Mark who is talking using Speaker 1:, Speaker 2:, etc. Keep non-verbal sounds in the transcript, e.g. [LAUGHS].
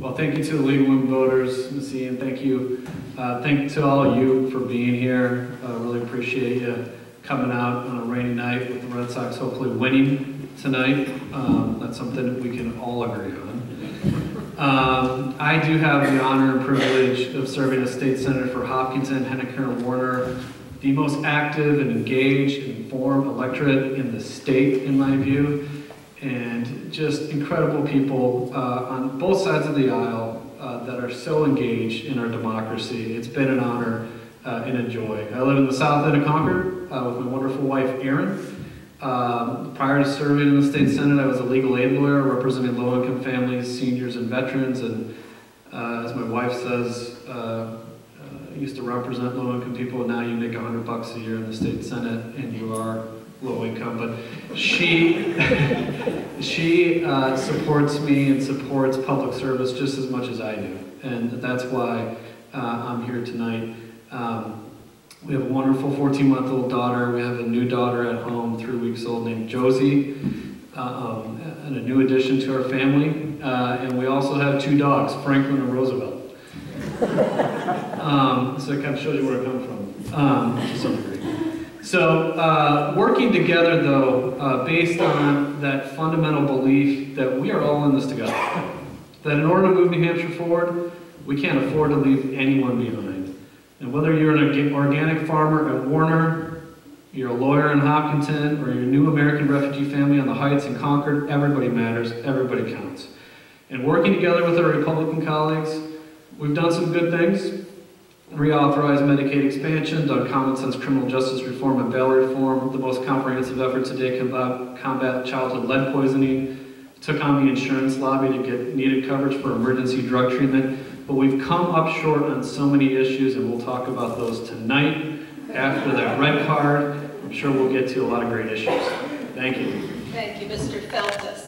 Speaker 1: Well, thank you to the League of Women Voters, Ms. Ean, thank you. Uh, Thank to all of you for being here. Uh, Really appreciate you coming out on a rainy night with the Red Sox hopefully winning tonight. Um, That's something that we can all agree on. Um, I do have the honor and privilege of serving as state senator for Hopkinton, and Warner, the most active and engaged and informed electorate in the state, in my view just incredible people uh, on both sides of the aisle uh, that are so engaged in our democracy. It's been an honor uh, and a joy. I live in the south end of Concord uh, with my wonderful wife, Erin. Um, prior to serving in the state senate, I was a legal aid lawyer representing low-income families, seniors, and veterans. And uh, as my wife says, uh, I used to represent low-income people, and now you make 100 bucks a year in the state senate, and you are low income. But she [LAUGHS] she uh, supports me and supports public service just as much as I do, and that's why uh, I'm here tonight. Um, we have a wonderful 14-month-old daughter. We have a new daughter at home, three weeks old, named Josie, um, and a new addition to our family. Uh, and we also have two dogs, Franklin and Roosevelt. [LAUGHS] Um, so it kind of shows you where I come from, um, degree. So, uh, working together, though, uh, based on that fundamental belief that we are all in this together, that in order to move New Hampshire forward, we can't afford to leave anyone behind. And whether you're an organic farmer at Warner, you're a lawyer in Hopkinton, or you're a new American refugee family on the Heights in Concord, everybody matters, everybody counts. And working together with our Republican colleagues, we've done some good things, reauthorize Medicaid expansion, done common sense criminal justice reform and bail reform, the most comprehensive effort to date combat, childhood lead poisoning, took on the insurance lobby to get needed coverage for emergency drug treatment. But we've come up short on so many issues, and we'll talk about those tonight after that red card. I'm sure we'll get to a lot of great issues. Thank you.
Speaker 2: Thank you, Mr. Feltes.